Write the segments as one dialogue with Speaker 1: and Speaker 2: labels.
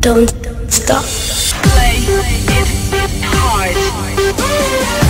Speaker 1: Don't stop.
Speaker 2: Play it hard.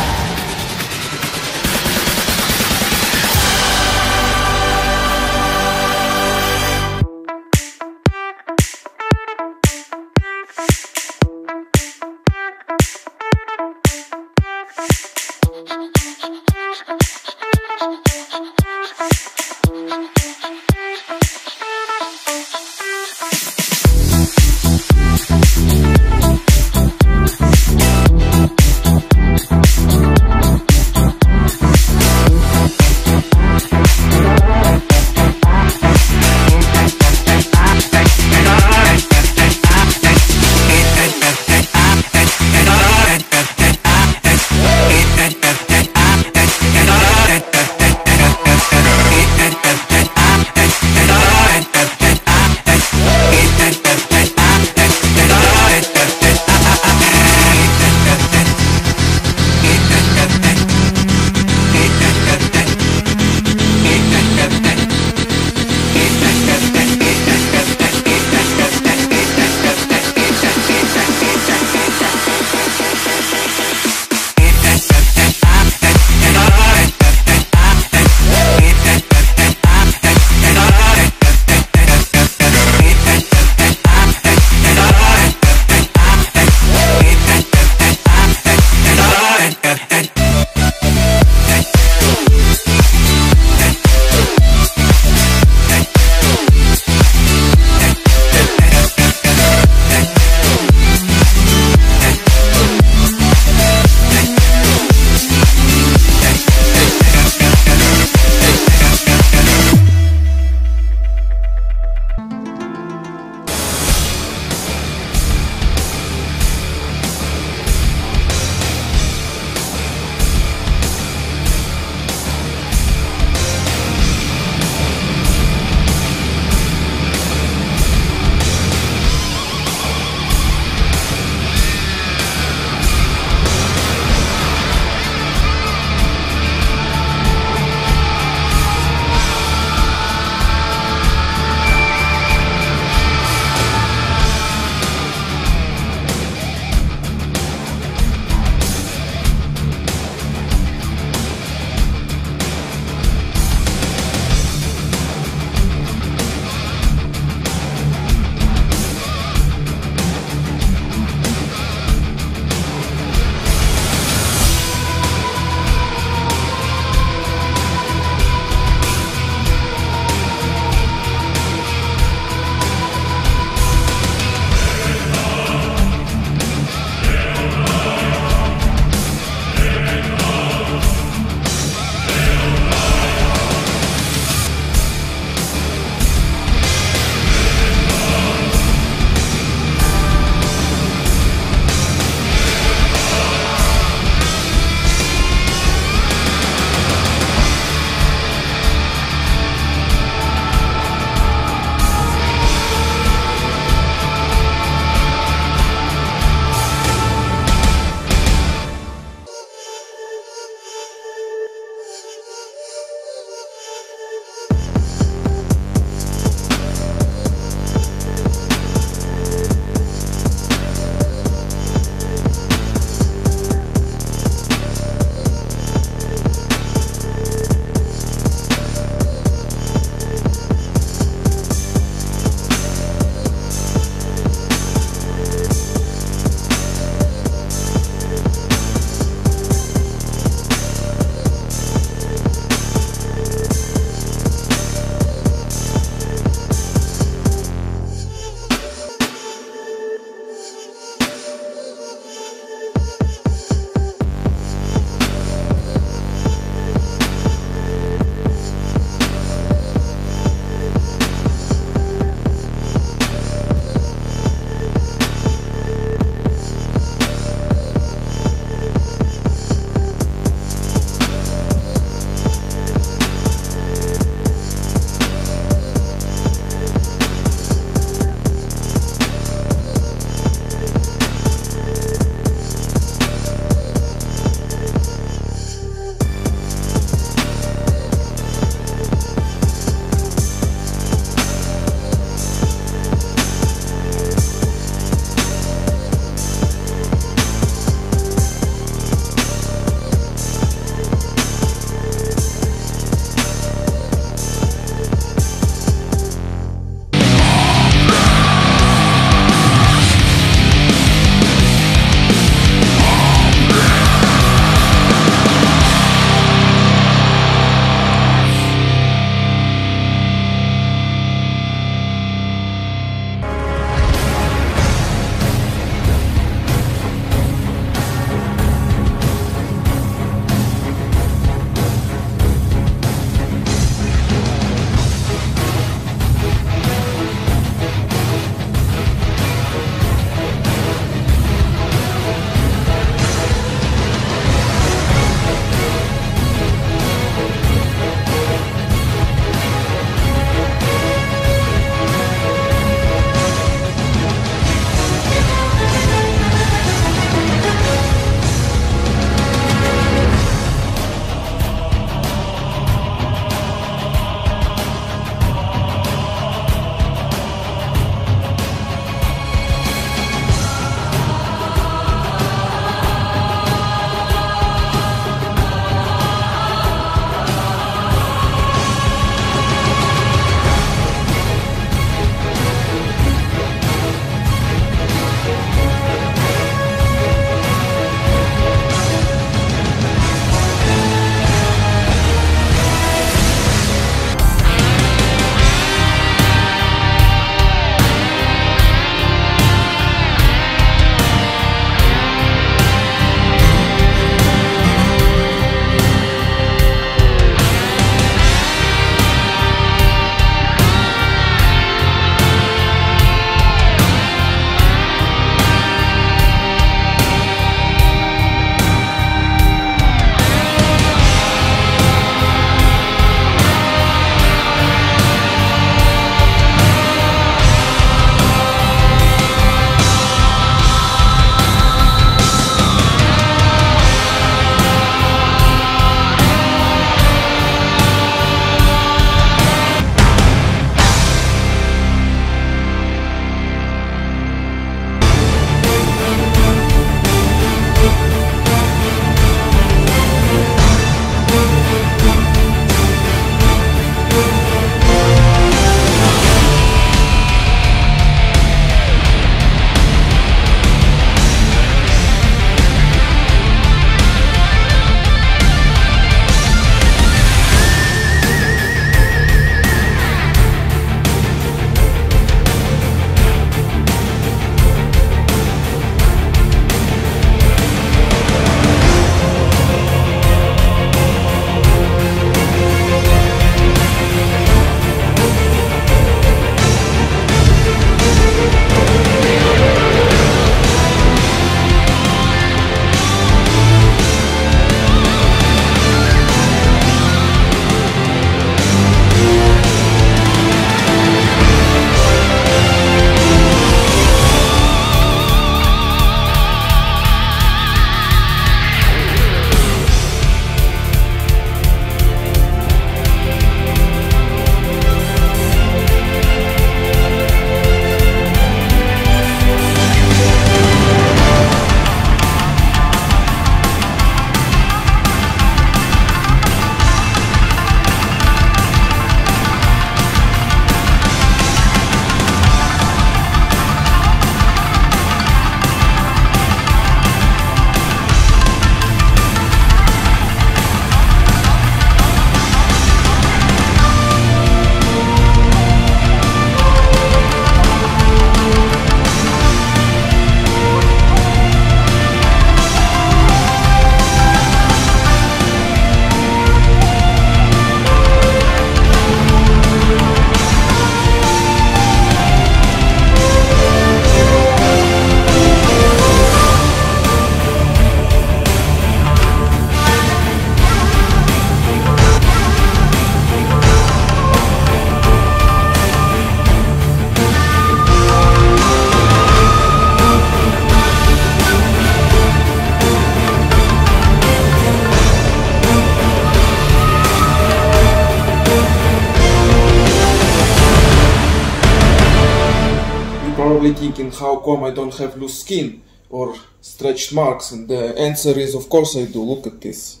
Speaker 3: How come I don't have loose skin or stretched marks and the answer is of course I do. Look at this.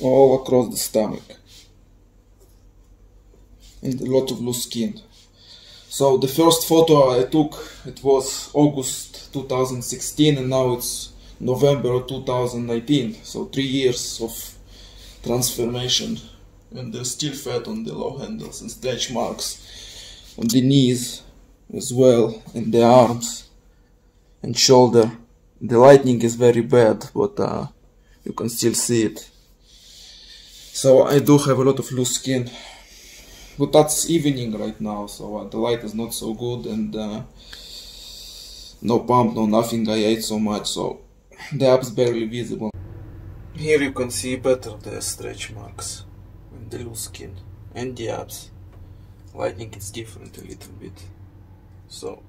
Speaker 3: All across the stomach. And a lot of loose skin. So the first photo I took it was August 2016 and now it's November 2019. So three years of transformation and there's still fat on the low handles and stretch marks on the knees as well in the arms and shoulder. The lighting is very bad but uh, you can still see it. So I do have a lot of loose skin but that's evening right now so uh, the light is not so good and uh, no pump no nothing. I ate so much so the abs barely visible. Here you can see better the stretch marks and the loose skin and the abs. Lighting is different a little bit so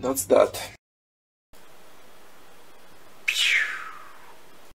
Speaker 3: that's that